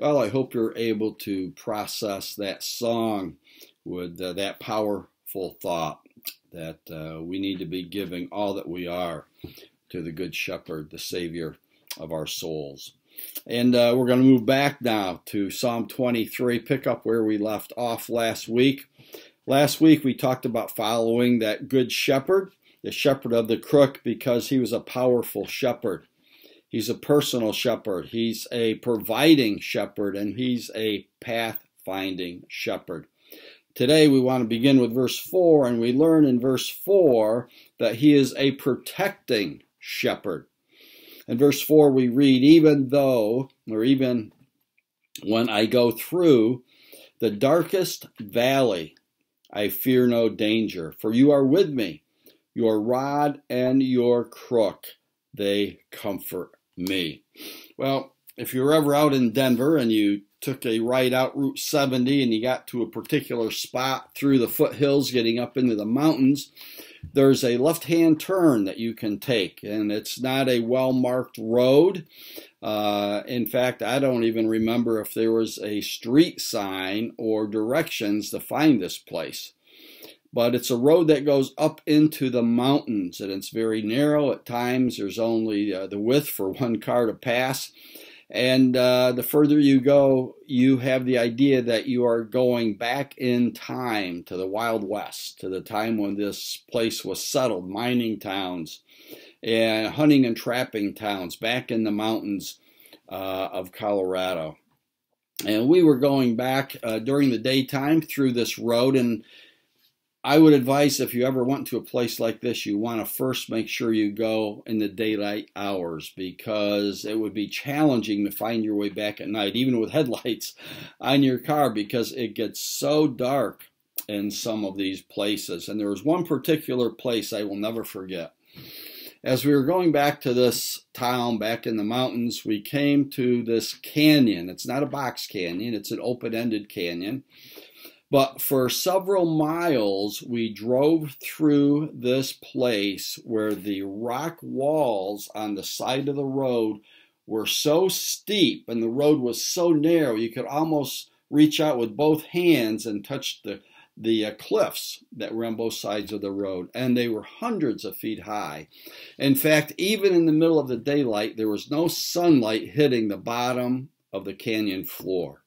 Well, I hope you're able to process that song with uh, that powerful thought that uh, we need to be giving all that we are to the Good Shepherd, the Savior of our souls. And uh, we're going to move back now to Psalm 23, pick up where we left off last week. Last week we talked about following that Good Shepherd, the shepherd of the crook, because he was a powerful shepherd. He's a personal shepherd. He's a providing shepherd, and he's a path finding shepherd. Today we want to begin with verse 4, and we learn in verse 4 that he is a protecting shepherd. In verse 4 we read, Even though, or even when I go through the darkest valley, I fear no danger, for you are with me. Your rod and your crook, they comfort me. Well, if you're ever out in Denver and you took a right out Route 70 and you got to a particular spot through the foothills getting up into the mountains, there's a left hand turn that you can take, and it's not a well marked road. Uh, in fact, I don't even remember if there was a street sign or directions to find this place but it's a road that goes up into the mountains and it's very narrow. At times there's only uh, the width for one car to pass. And uh, the further you go you have the idea that you are going back in time to the wild west to the time when this place was settled mining towns and hunting and trapping towns back in the mountains uh, of colorado. And we were going back uh, during the daytime through this road and I would advise if you ever went to a place like this, you want to first make sure you go in the daylight hours because it would be challenging to find your way back at night, even with headlights on your car, because it gets so dark in some of these places. And there was one particular place I will never forget. As we were going back to this town back in the mountains, we came to this canyon. It's not a box canyon, it's an open ended canyon. But for several miles, we drove through this place where the rock walls on the side of the road were so steep and the road was so narrow you could almost reach out with both hands and touch the the uh, cliffs that were on both sides of the road, and they were hundreds of feet high. In fact, even in the middle of the daylight, there was no sunlight hitting the bottom of the canyon floor.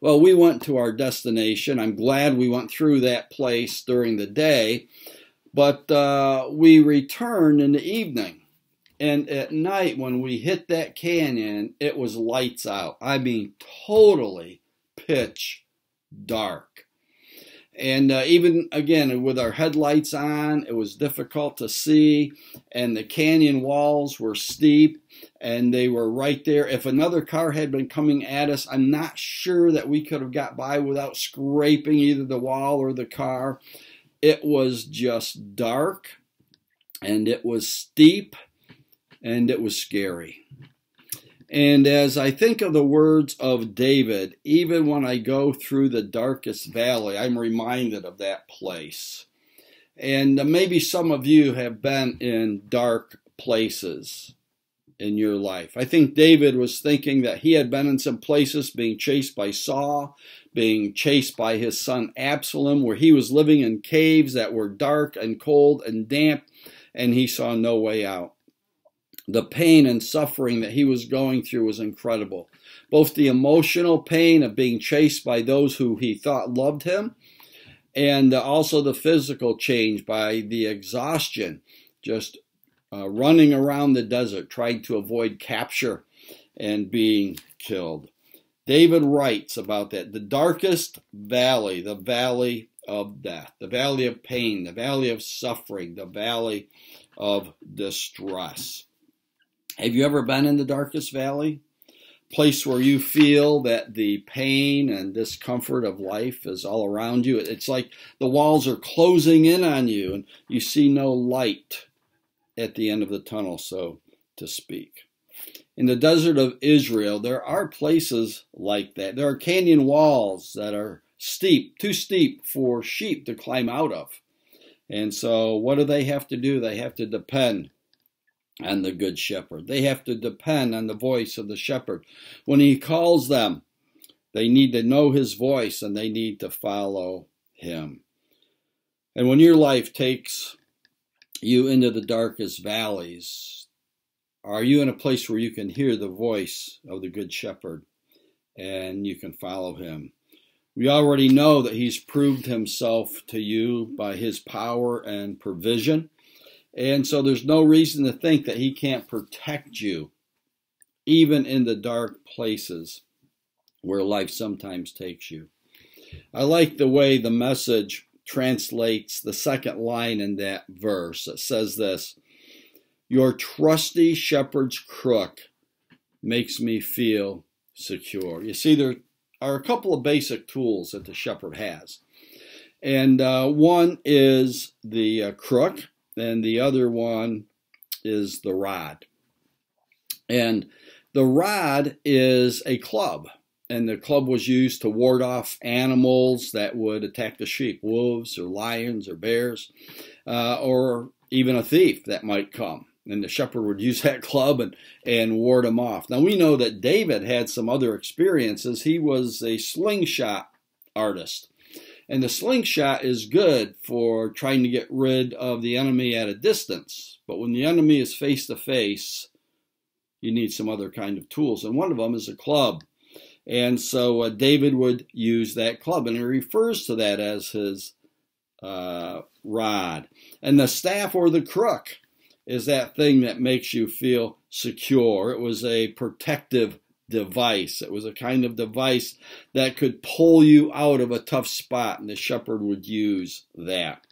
Well, we went to our destination. I'm glad we went through that place during the day, but uh, we returned in the evening. And at night, when we hit that canyon, it was lights out. I mean, totally pitch dark. And uh, even again, with our headlights on, it was difficult to see, and the canyon walls were steep and they were right there. If another car had been coming at us, I'm not sure that we could have got by without scraping either the wall or the car. It was just dark and it was steep and it was scary. And as I think of the words of David, even when I go through the darkest valley, I'm reminded of that place. And maybe some of you have been in dark places in your life. I think David was thinking that he had been in some places being chased by Saul, being chased by his son Absalom, where he was living in caves that were dark and cold and damp, and he saw no way out. The pain and suffering that he was going through was incredible. Both the emotional pain of being chased by those who he thought loved him, and also the physical change by the exhaustion, just uh, running around the desert trying to avoid capture and being killed. David writes about that the darkest valley, the valley of death, the valley of pain, the valley of suffering, the valley of distress. Have you ever been in the darkest valley? Place where you feel that the pain and discomfort of life is all around you. It's like the walls are closing in on you and you see no light at the end of the tunnel, so to speak. In the desert of Israel, there are places like that. There are canyon walls that are steep, too steep for sheep to climb out of. And so, what do they have to do? They have to depend and the good shepherd. They have to depend on the voice of the shepherd. When he calls them, they need to know his voice and they need to follow him. And when your life takes you into the darkest valleys, are you in a place where you can hear the voice of the good shepherd and you can follow him? We already know that he's proved himself to you by his power and provision. And so there's no reason to think that he can't protect you, even in the dark places where life sometimes takes you. I like the way the message translates the second line in that verse. It says this Your trusty shepherd's crook makes me feel secure. You see, there are a couple of basic tools that the shepherd has. And uh, one is the uh, crook, and the other one is the rod. And the rod is a club, and the club was used to ward off animals that would attack the sheep, wolves or lions or bears, uh, or even a thief that might come. And the shepherd would use that club and, and ward him off. Now we know that David had some other experiences. He was a slingshot artist. And the slingshot is good for trying to get rid of the enemy at a distance. But when the enemy is face to face, you need some other kind of tools. And one of them is a club. And so uh, David would use that club. And he refers to that as his uh, rod. And the staff or the crook is that thing that makes you feel secure. It was a protective device. It was a kind of device that could pull you out of a tough spot, and the shepherd would use that.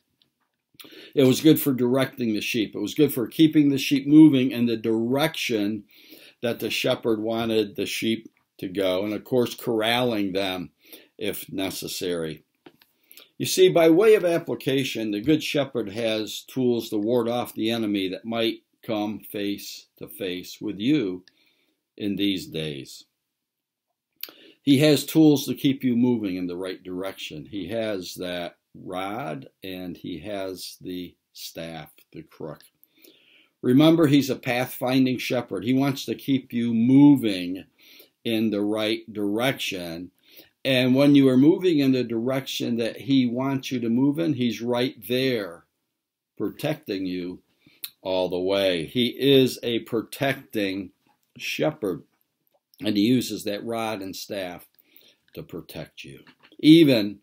It was good for directing the sheep. It was good for keeping the sheep moving in the direction that the shepherd wanted the sheep to go, and of course, corralling them if necessary. You see, by way of application, the Good Shepherd has tools to ward off the enemy that might come face to face with you in these days. He has tools to keep you moving in the right direction. He has that rod and he has the staff, the crook. Remember, he's a pathfinding shepherd. He wants to keep you moving in the right direction. And when you are moving in the direction that he wants you to move in, he's right there protecting you all the way. He is a protecting shepherd. And he uses that rod and staff to protect you, even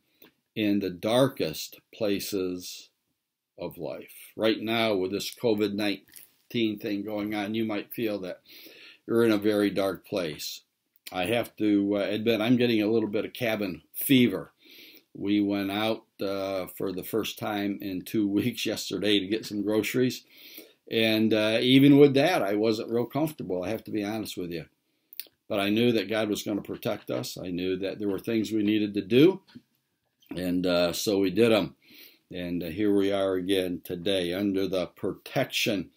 in the darkest places of life. Right now, with this COVID 19 thing going on, you might feel that you're in a very dark place. I have to uh, admit, I'm getting a little bit of cabin fever. We went out uh, for the first time in two weeks yesterday to get some groceries and uh, even with that, I wasn't real comfortable. I have to be honest with you. But I knew that God was going to protect us. I knew that there were things we needed to do. And uh, so we did them. And uh, here we are again today under the protection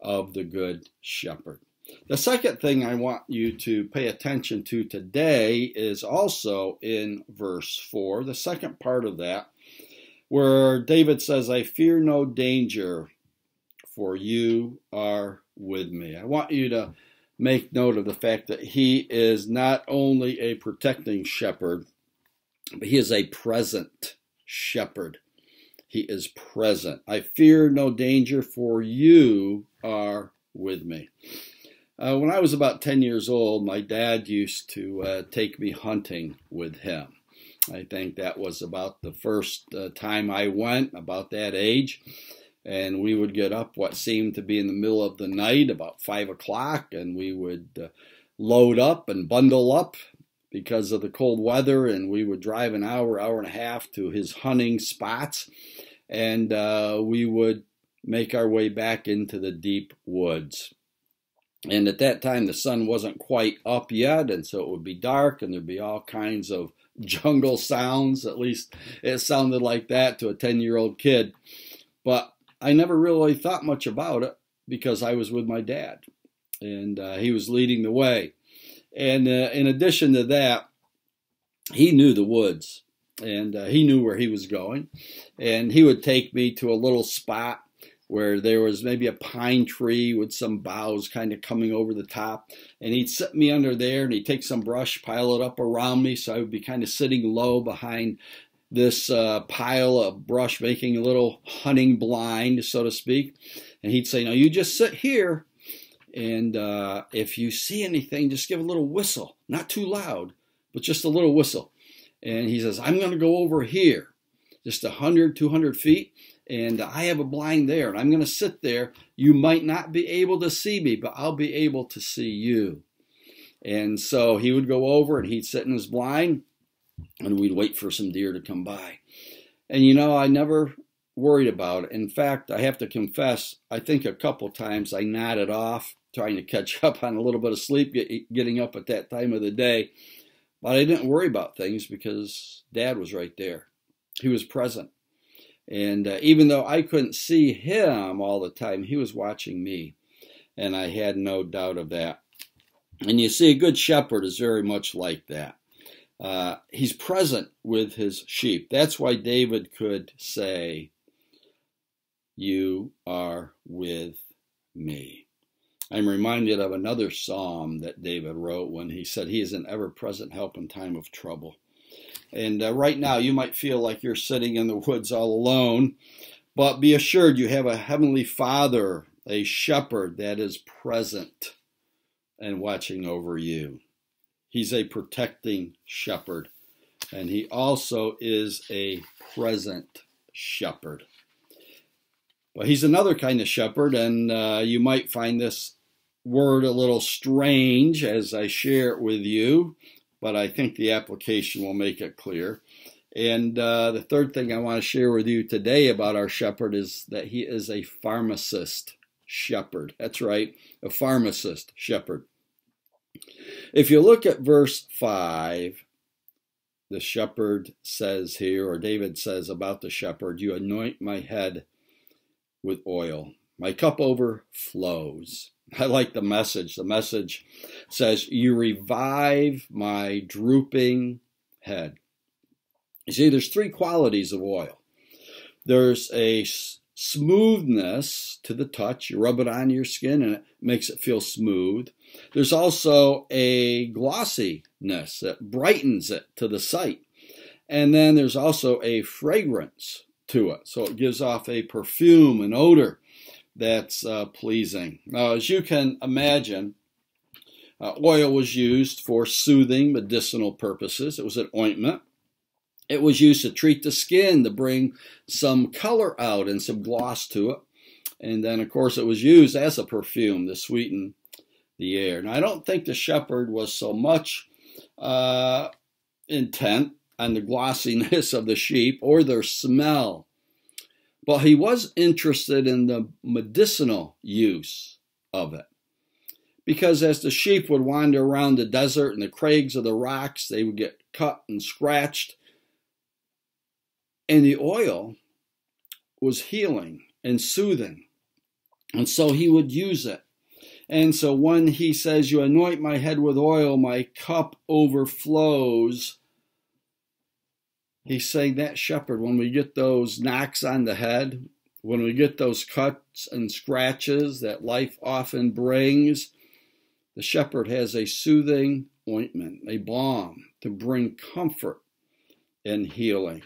of the Good Shepherd. The second thing I want you to pay attention to today is also in verse 4, the second part of that, where David says, I fear no danger, for you are with me. I want you to make note of the fact that he is not only a protecting shepherd, but he is a present shepherd. He is present. I fear no danger, for you are with me. Uh, when I was about 10 years old, my dad used to uh, take me hunting with him. I think that was about the first uh, time I went, about that age and we would get up what seemed to be in the middle of the night, about five o'clock, and we would uh, load up and bundle up because of the cold weather, and we would drive an hour, hour and a half to his hunting spots, and uh, we would make our way back into the deep woods. And at that time, the sun wasn't quite up yet, and so it would be dark, and there'd be all kinds of jungle sounds. At least it sounded like that to a 10 year old kid. But I never really thought much about it because I was with my dad and uh, he was leading the way. And uh, in addition to that, he knew the woods and uh, he knew where he was going. And he would take me to a little spot where there was maybe a pine tree with some boughs kind of coming over the top. And he'd set me under there and he'd take some brush, pile it up around me. So I would be kind of sitting low behind this uh, pile of brush, making a little hunting blind, so to speak. And he'd say, No, you just sit here. And uh, if you see anything, just give a little whistle, not too loud, but just a little whistle. And he says, I'm going to go over here, just 100, 200 feet, and I have a blind there, and I'm going to sit there. You might not be able to see me, but I'll be able to see you. And so he would go over and he'd sit in his blind, and we'd wait for some deer to come by. And you know, I never worried about it. In fact, I have to confess, I think a couple times I nodded off, trying to catch up on a little bit of sleep, getting up at that time of the day. But I didn't worry about things because Dad was right there. He was present. And uh, even though I couldn't see him all the time, he was watching me. And I had no doubt of that. And you see, a good shepherd is very much like that. Uh, he's present with his sheep. That's why David could say, You are with me. I'm reminded of another psalm that David wrote when he said, He is an ever present help in time of trouble. And uh, right now, you might feel like you're sitting in the woods all alone, but be assured you have a heavenly Father, a shepherd that is present and watching over you. He's a protecting shepherd, and he also is a present shepherd. But he's another kind of shepherd, and uh, you might find this word a little strange as I share it with you but I think the application will make it clear. And uh, the third thing I want to share with you today about our shepherd is that he is a pharmacist shepherd. That's right, a pharmacist shepherd. If you look at verse 5, the shepherd says here, or David says about the shepherd, You anoint my head with oil, my cup overflows. I like the message. The message says, You revive my drooping head. You see, there's three qualities of oil there's a smoothness to the touch. You rub it on your skin and it makes it feel smooth. There's also a glossiness that brightens it to the sight. And then there's also a fragrance to it. So it gives off a perfume, an odor that's uh, pleasing. Now, as you can imagine, uh, oil was used for soothing medicinal purposes. It was an ointment. It was used to treat the skin to bring some color out and some gloss to it. And then, of course, it was used as a perfume to sweeten the air. Now, I don't think the shepherd was so much uh, intent on the glossiness of the sheep or their smell but he was interested in the medicinal use of it. Because as the sheep would wander around the desert and the crags of the rocks, they would get cut and scratched. And the oil was healing and soothing. And so he would use it. And so when he says, You anoint my head with oil, my cup overflows, He's saying that shepherd, when we get those knocks on the head, when we get those cuts and scratches that life often brings, the shepherd has a soothing ointment, a balm to bring comfort and healing.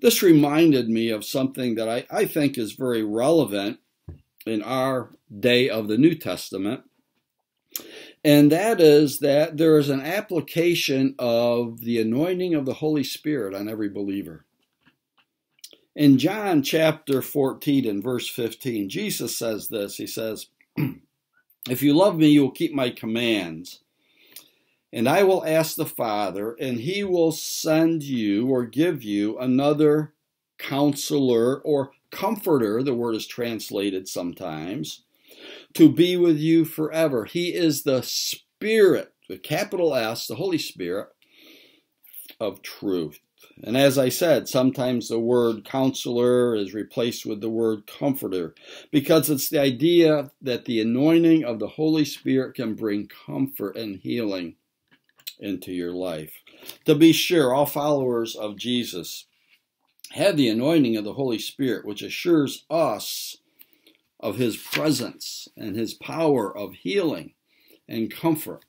This reminded me of something that I, I think is very relevant in our day of the New Testament and that is that there is an application of the anointing of the Holy Spirit on every believer. In John chapter 14 and verse 15, Jesus says this He says, If you love me, you will keep my commands. And I will ask the Father, and he will send you or give you another counselor or comforter, the word is translated sometimes to be with you forever. He is the Spirit, the capital S, the Holy Spirit of truth. And as I said, sometimes the word counselor is replaced with the word comforter because it's the idea that the anointing of the Holy Spirit can bring comfort and healing into your life. To be sure, all followers of Jesus have the anointing of the Holy Spirit, which assures us of his presence and his power of healing and comfort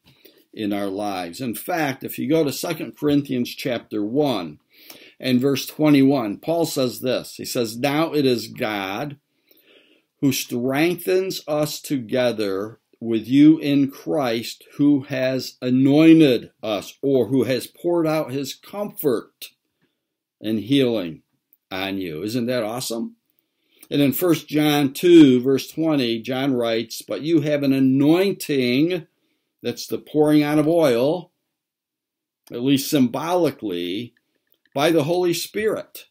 in our lives. In fact, if you go to 2 Corinthians chapter 1 and verse 21, Paul says this. He says, Now it is God who strengthens us together with you in Christ, who has anointed us or who has poured out his comfort and healing on you. Isn't that awesome? And in 1 John 2, verse 20, John writes, But you have an anointing, that's the pouring out of oil, at least symbolically, by the Holy Spirit.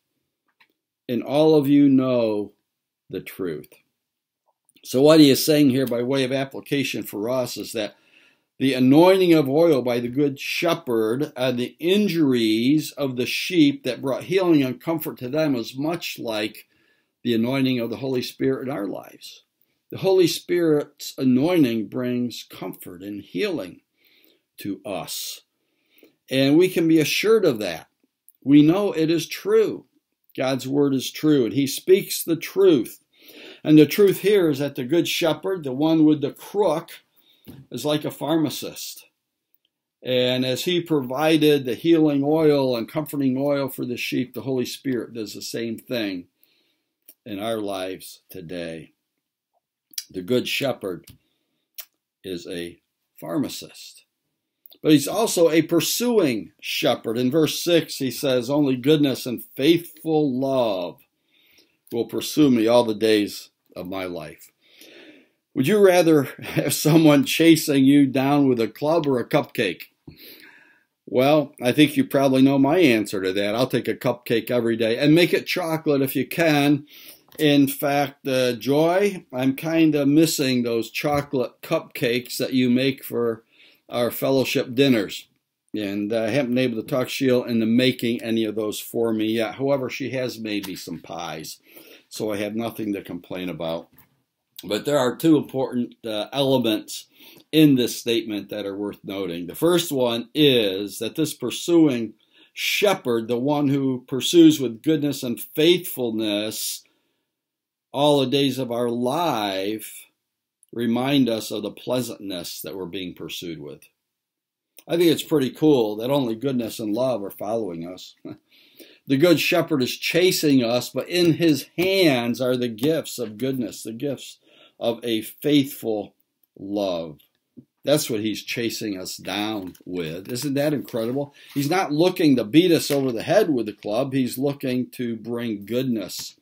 And all of you know the truth. So, what he is saying here by way of application for us is that the anointing of oil by the good shepherd and the injuries of the sheep that brought healing and comfort to them is much like the anointing of the Holy Spirit in our lives. The Holy Spirit's anointing brings comfort and healing to us. And we can be assured of that. We know it is true. God's word is true, and He speaks the truth. And the truth here is that the Good Shepherd, the one with the crook, is like a pharmacist. And as he provided the healing oil and comforting oil for the sheep, the Holy Spirit does the same thing in our lives today. The Good Shepherd is a pharmacist, but he's also a pursuing shepherd. In verse 6, he says, Only goodness and faithful love will pursue me all the days of my life. Would you rather have someone chasing you down with a club or a cupcake? Well, I think you probably know my answer to that. I'll take a cupcake every day and make it chocolate if you can. In fact, uh, Joy, I'm kind of missing those chocolate cupcakes that you make for our fellowship dinners. And I haven't been able to talk Sheila into making any of those for me yet. However, she has made me some pies so I have nothing to complain about. But there are two important uh, elements in this statement that are worth noting. The first one is that this pursuing shepherd, the one who pursues with goodness and faithfulness all the days of our life, remind us of the pleasantness that we're being pursued with. I think it's pretty cool that only goodness and love are following us. The good shepherd is chasing us, but in his hands are the gifts of goodness, the gifts of a faithful love. That's what he's chasing us down with. Isn't that incredible? He's not looking to beat us over the head with the club, he's looking to bring goodness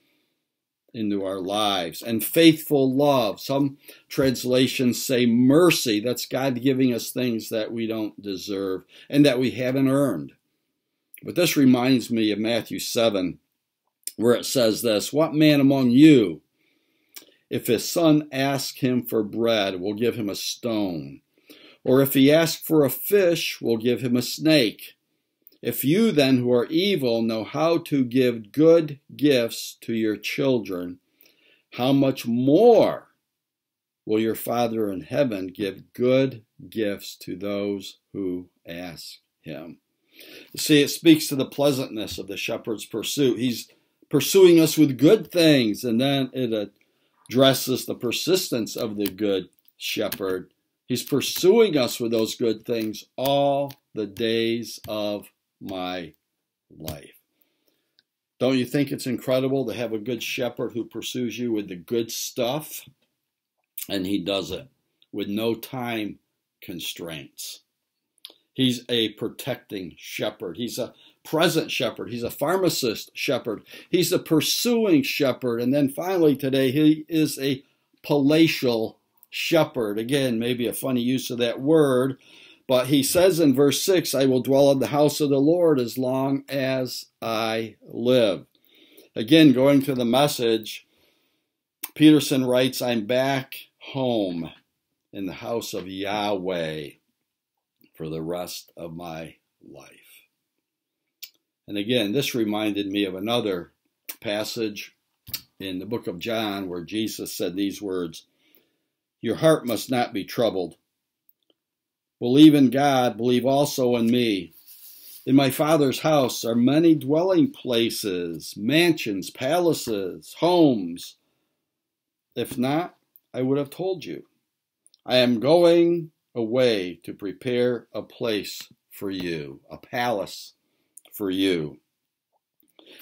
into our lives and faithful love. Some translations say mercy. That's God giving us things that we don't deserve and that we haven't earned. But this reminds me of Matthew 7, where it says this What man among you, if his son asks him for bread, will give him a stone? Or if he asks for a fish, will give him a snake? If you then, who are evil, know how to give good gifts to your children, how much more will your Father in heaven give good gifts to those who ask him? See, it speaks to the pleasantness of the shepherd's pursuit. He's pursuing us with good things, and then it uh, addresses the persistence of the good shepherd. He's pursuing us with those good things all the days of my life. Don't you think it's incredible to have a good shepherd who pursues you with the good stuff? And he does it with no time constraints. He's a protecting shepherd. He's a present shepherd. He's a pharmacist shepherd. He's a pursuing shepherd. And then finally today, he is a palatial shepherd. Again, maybe a funny use of that word, but he says in verse 6 I will dwell in the house of the Lord as long as I live. Again, going to the message, Peterson writes, I'm back home in the house of Yahweh for the rest of my life. And again, this reminded me of another passage in the book of John where Jesus said these words Your heart must not be troubled. Believe in God, believe also in me. In my Father's house are many dwelling places, mansions, palaces, homes. If not, I would have told you. I am going away to prepare a place for you, a palace for you.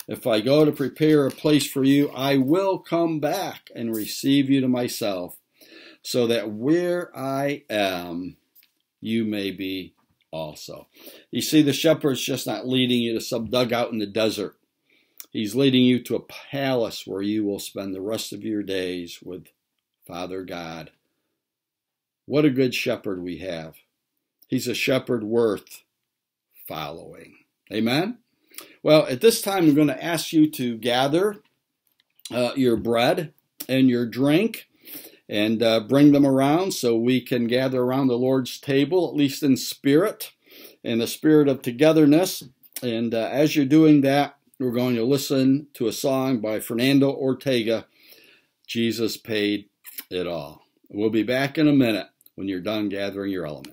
If I go to prepare a place for you, I will come back and receive you to myself, so that where I am, you may be also. You see, the shepherd's just not leading you to some dugout in the desert. He's leading you to a palace where you will spend the rest of your days with Father God. What a good shepherd we have. He's a shepherd worth following. Amen? Well, at this time, I'm going to ask you to gather uh, your bread and your drink and uh, bring them around so we can gather around the Lord's table, at least in spirit, in the spirit of togetherness. And uh, as you're doing that, we're going to listen to a song by Fernando Ortega Jesus Paid It All. We'll be back in a minute when you're done gathering your elements.